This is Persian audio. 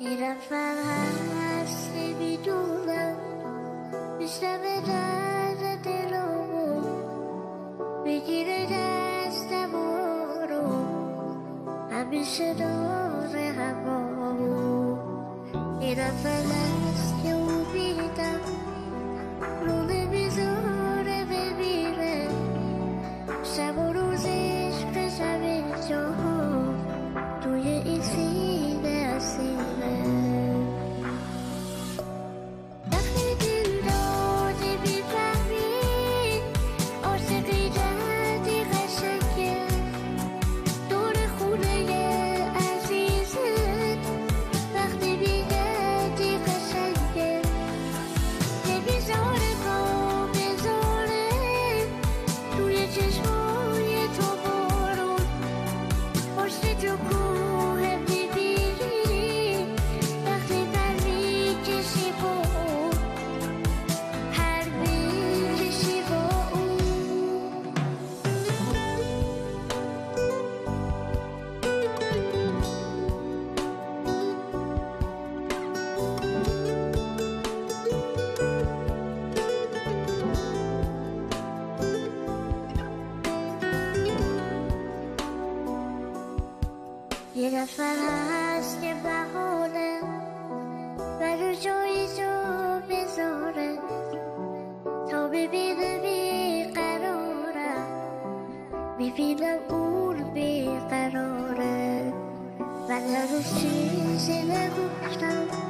یه نفر هست نمی‌دونم میشنوه درد دلمو. بگیره دستمو رو. همیشه داره همامو یه یه نفر هست که بهانه برو جایی جا بذاره تا ببینه بیقرارم می‌بینم اون بیقراره من هنوز چیزی نگفتم